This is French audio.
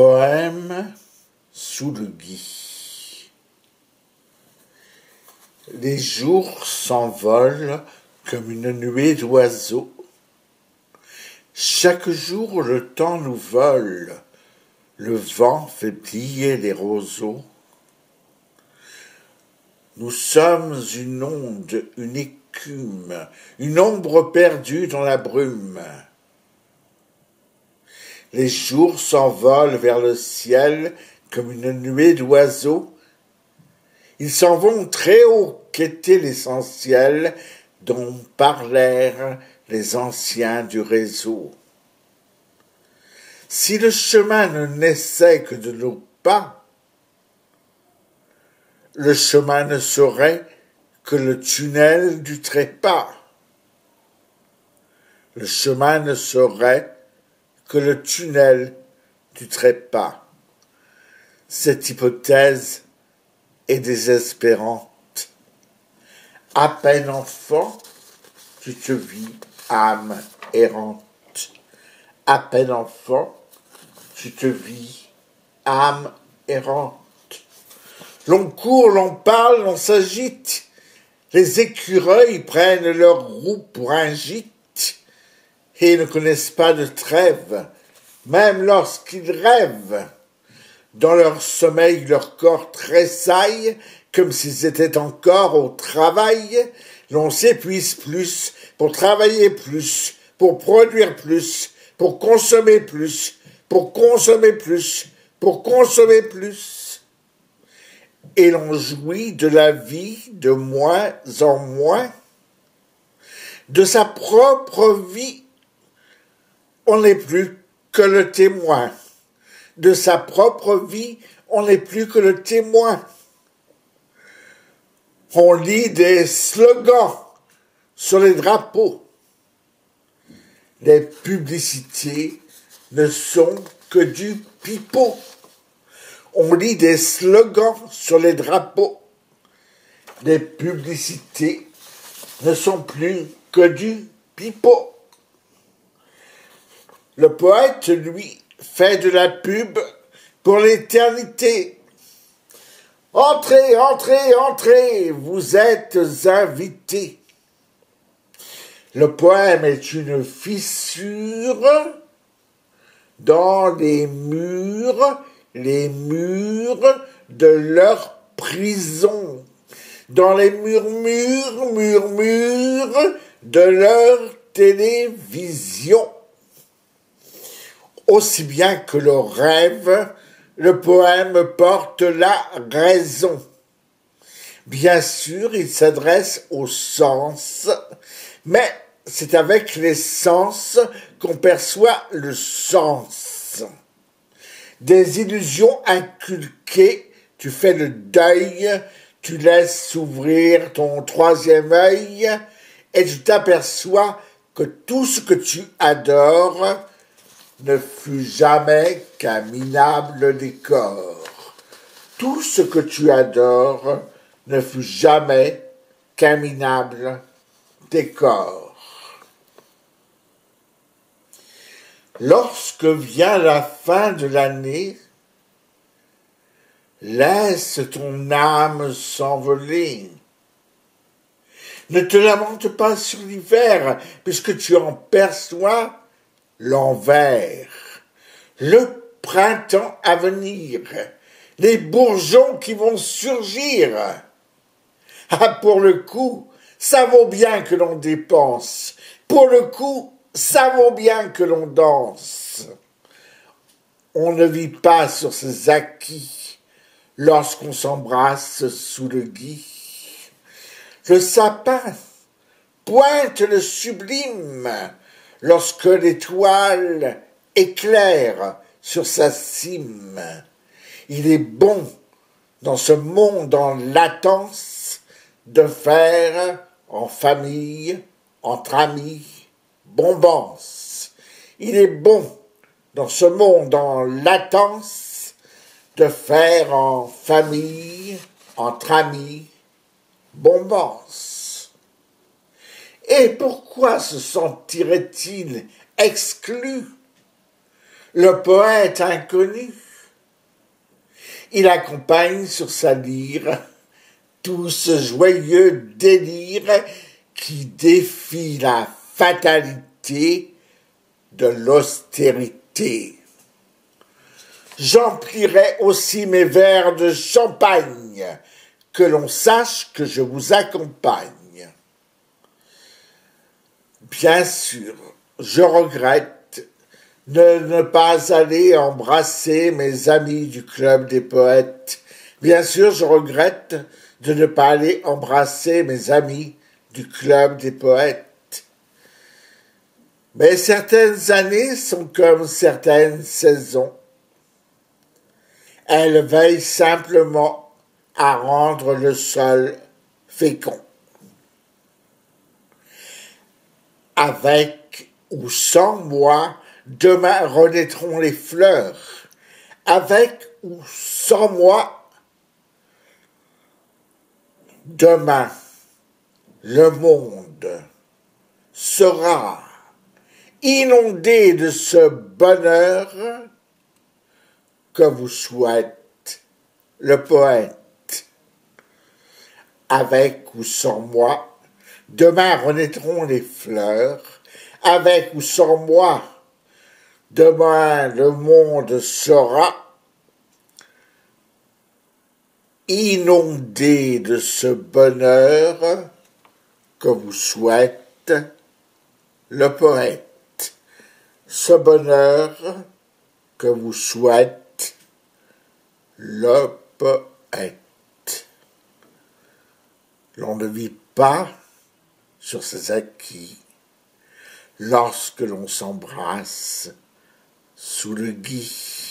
Poème sous le gui. Les jours s'envolent comme une nuée d'oiseaux. Chaque jour le temps nous vole, le vent fait plier les roseaux. Nous sommes une onde, une écume, une ombre perdue dans la brume. Les jours s'envolent vers le ciel comme une nuée d'oiseaux. Ils s'en vont très haut qu'était l'essentiel dont parlèrent les anciens du réseau. Si le chemin ne naissait que de nos pas, le chemin ne serait que le tunnel du trépas. Le chemin ne serait que le tunnel du trépas. Cette hypothèse est désespérante. À peine enfant, tu te vis âme errante. À peine enfant, tu te vis âme errante. L'on court, l'on parle, l'on s'agite. Les écureuils prennent leur roue pour un gîte et ne connaissent pas de trêve, même lorsqu'ils rêvent. Dans leur sommeil, leur corps tressaille, comme s'ils étaient encore au travail. L'on s'épuise plus pour travailler plus, pour produire plus, pour consommer plus, pour consommer plus, pour consommer plus. Et l'on jouit de la vie de moins en moins, de sa propre vie on n'est plus que le témoin. De sa propre vie, on n'est plus que le témoin. On lit des slogans sur les drapeaux. Les publicités ne sont que du pipeau. On lit des slogans sur les drapeaux. Les publicités ne sont plus que du pipeau. Le poète, lui, fait de la pub pour l'éternité. Entrez, entrez, entrez, vous êtes invités. Le poème est une fissure dans les murs, les murs de leur prison, dans les murmures, murmures de leur télévision aussi bien que le rêve, le poème porte la raison. Bien sûr, il s'adresse au sens, mais c'est avec les sens qu'on perçoit le sens. Des illusions inculquées, tu fais le deuil, tu laisses s'ouvrir ton troisième œil, et tu t'aperçois que tout ce que tu adores ne fut jamais qu'un minable décor. Tout ce que tu adores ne fut jamais qu'un minable décor. Lorsque vient la fin de l'année, laisse ton âme s'envoler. Ne te lamente pas sur l'hiver, puisque tu en perçois l'envers, le printemps à venir, les bourgeons qui vont surgir. Ah, pour le coup, ça vaut bien que l'on dépense. Pour le coup, ça vaut bien que l'on danse. On ne vit pas sur ses acquis lorsqu'on s'embrasse sous le gui. Le sapin pointe le sublime lorsque l'étoile éclaire sur sa cime. Il est bon dans ce monde en latence de faire en famille, entre amis, bombance. Il est bon dans ce monde en latence de faire en famille, entre amis, bombance. Et pourquoi se sentirait-il exclu? Le poète inconnu Il accompagne sur sa lyre tout ce joyeux délire qui défie la fatalité de l'austérité. J'emplirai aussi mes verres de champagne, que l'on sache que je vous accompagne. Bien sûr, je regrette de ne pas aller embrasser mes amis du club des poètes. Bien sûr, je regrette de ne pas aller embrasser mes amis du club des poètes. Mais certaines années sont comme certaines saisons. Elles veillent simplement à rendre le sol fécond. Avec ou sans moi, demain renaîtront les fleurs. Avec ou sans moi, demain, le monde sera inondé de ce bonheur que vous souhaite le poète. Avec ou sans moi, demain renaîtront les fleurs. Avec ou sans moi, demain le monde sera inondé de ce bonheur que vous souhaite le poète ce bonheur que vous souhaite le poète. L'on ne vit pas sur ses acquis lorsque l'on s'embrasse sous le gui.